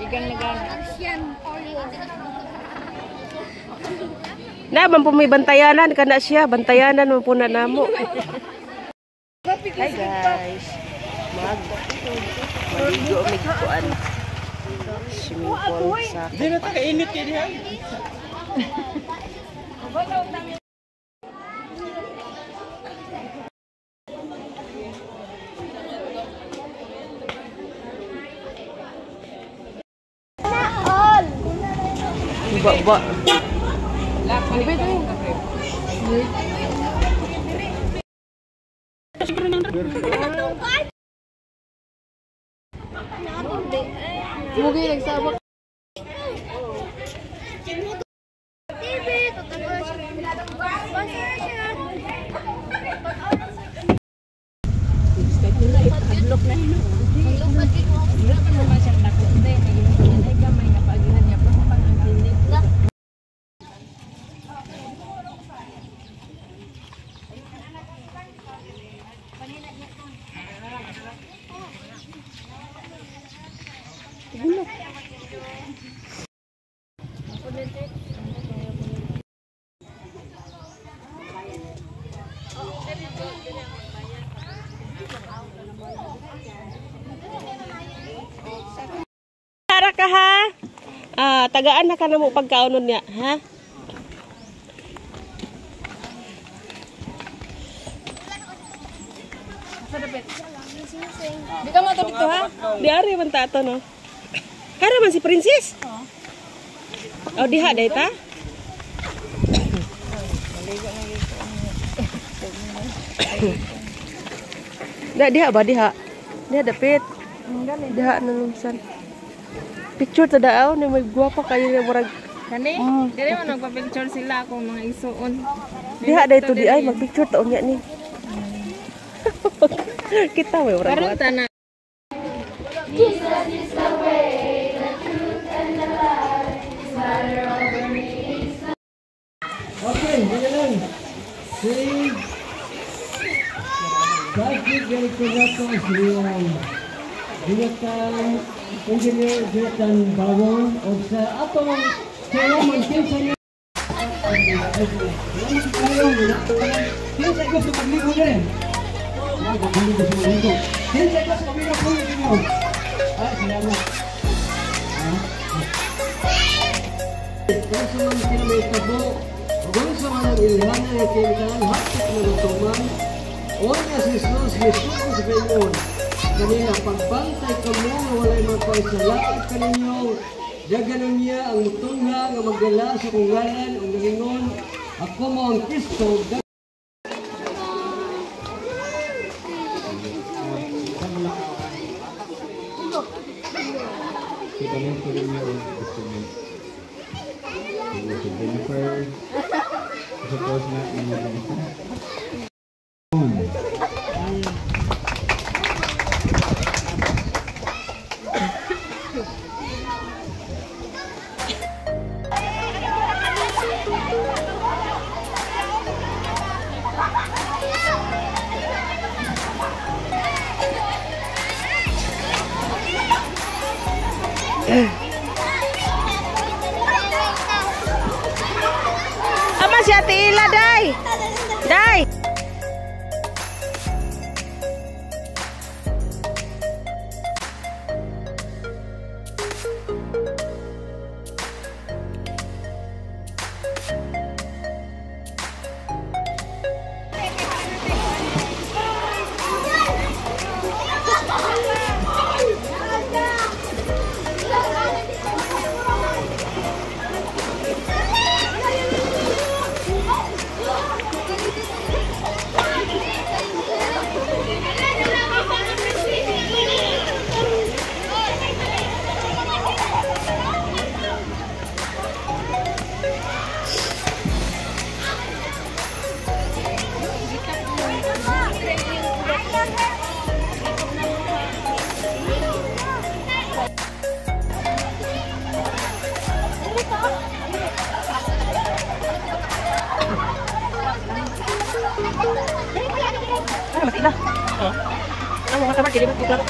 Igang na gana. Naman po may bantayanan kana siya, bantayanan mo po na namo. Hi guys. Mag maligo mig kuan. Swimming pool sa Di na ta kainit kay diha. ba ba. Mugi nagsabak. Tara tagaan na ka na mo pagkaunon niya, ha? Di ka matulog to ha? Di ari man ta ato no. Kara man si Princess? Oh, diha day ta. Da diha ba diha? Diha dapit. Diha na lumsan picture tada aw ni may guwapo kayo nga murag Kani, mm. dire man nagpa-picture sila kung mga isuon. Diha day to di ay magpicture taon niya ni. Kita we murag. Karon tanan. Jesus is the way, engineer Jonathan Barbon of sa atong chairman kinsa Kinsa ko sa pagligo na rin. Kinsa ko sa is kanina pagbantay kamo nga walay magpaisalaat kaninyo, Daganon niya ang mutungha nga magdala sa kungalan o nagingon, ako mo ang Kristo, Kita mo po rin yung yung Ama Ate day. Day. Ano, mati na. Oh. mau mga kamar, dili ba? Bukla ko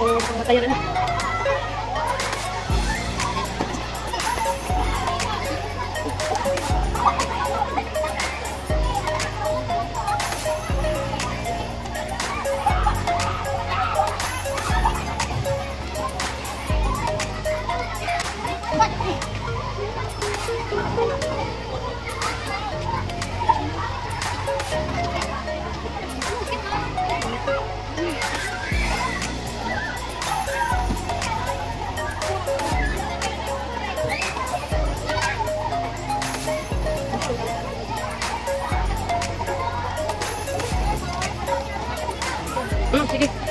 Oh, mau tanya.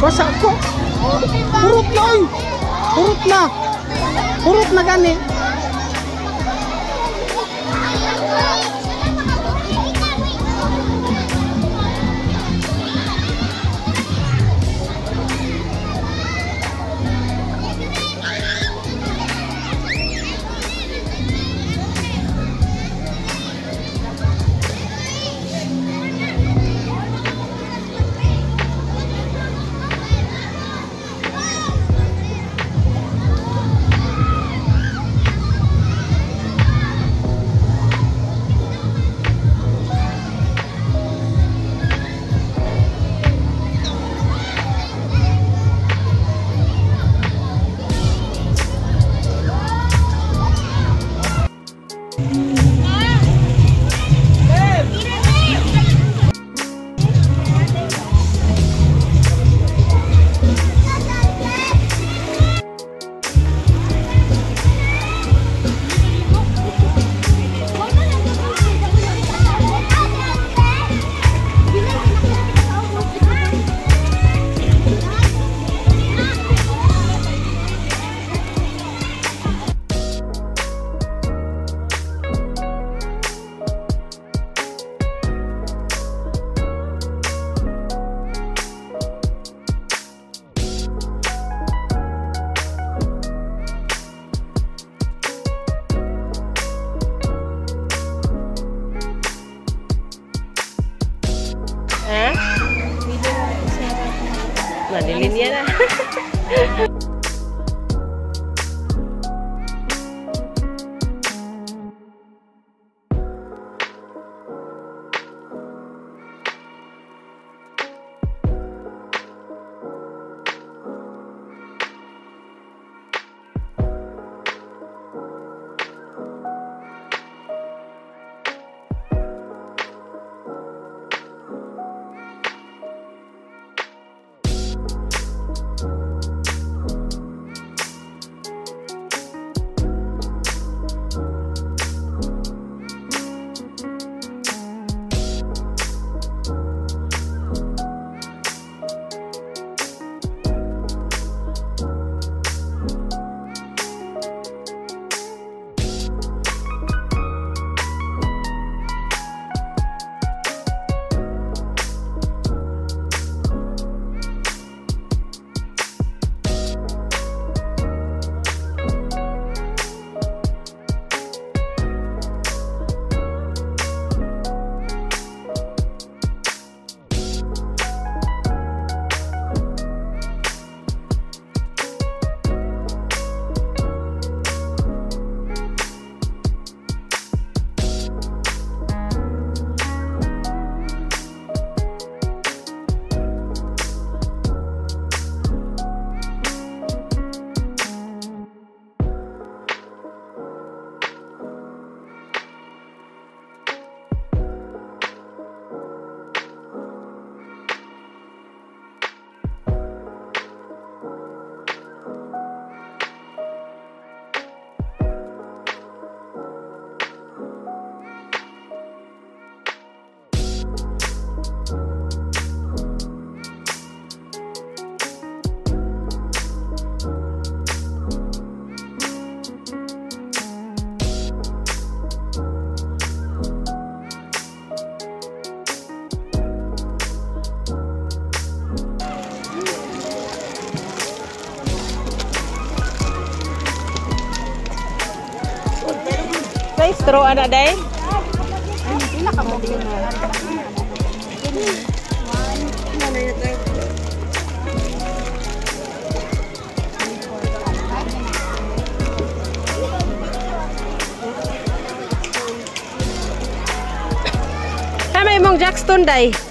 Nabasa ko. Purot na. Purot na. Purot na gani. Genial. Na. straw ana day? Tama imong Jackstone day.